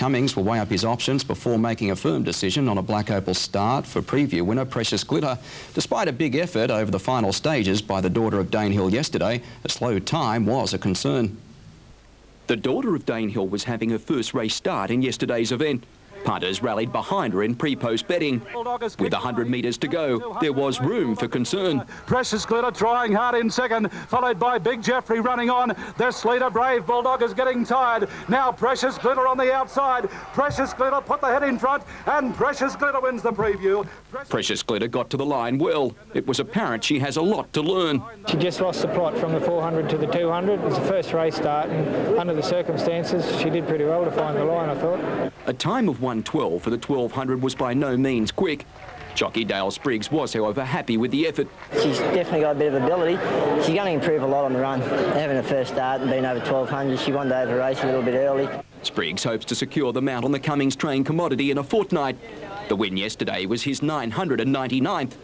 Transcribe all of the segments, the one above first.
Cummings will weigh up his options before making a firm decision on a Black Opal start for preview winner Precious Glitter. Despite a big effort over the final stages by the daughter of Danehill yesterday, a slow time was a concern. The daughter of Danehill was having her first race start in yesterday's event. Punters rallied behind her in pre-post betting. With 100 metres to go, there was room for concern. Precious Glitter trying hard in second, followed by Big Jeffrey running on. This leader, Brave Bulldog is getting tired. Now Precious Glitter on the outside. Precious Glitter put the head in front, and Precious Glitter wins the preview. Precious Glitter got to the line well. It was apparent she has a lot to learn. She just lost the plot from the 400 to the 200. It was the first race start, and under the circumstances, she did pretty well to find the line, I thought. A time of 112 for the 1200 was by no means quick. Jockey Dale Spriggs was, however, happy with the effort. She's definitely got a bit of ability. She's going to improve a lot on the run. Having a first start and being over 1200, she to over race a little bit early. Spriggs hopes to secure the mount on the Cummings train commodity in a fortnight. The win yesterday was his 999th.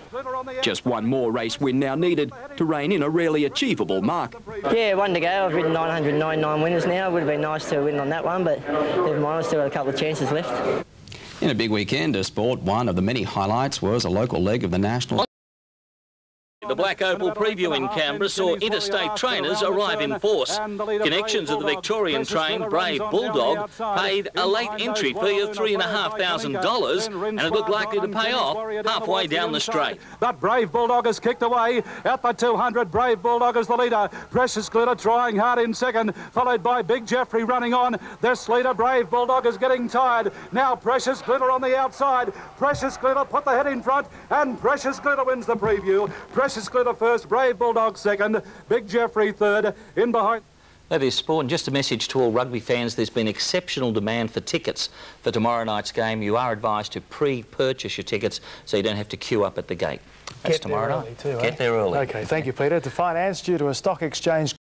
Just one more race win now needed to rein in a rarely achievable mark. Yeah, one to go. I've ridden 999 winners now. It would have been nice to win on that one, but never mind, I've still got a couple of chances left. In a big weekend of sport, one of the many highlights was a local leg of the National the Black Opal preview in Canberra saw interstate trainers arrive in force. Connections of the Victorian train Brave Bulldog paid a late entry fee of $3,500 and it looked likely to pay off halfway down the straight. But Brave Bulldog has kicked away at the 200. Brave Bulldog is the leader. Precious Glitter trying hard in second, followed by Big Jeffrey running on. This leader, Brave Bulldog, is getting tired. Now Precious Glitter on the outside. Precious Glitter put the head in front and Precious Glitter wins the preview. Precious Precious Glitter first, Brave Bulldog second, Big Jeffrey third, in behind. That is sport. And just a message to all rugby fans, there's been exceptional demand for tickets for tomorrow night's game. You are advised to pre-purchase your tickets so you don't have to queue up at the gate. That's Get tomorrow night. Too, Get eh? there early. Okay, thank you, Peter. To finance due to a stock exchange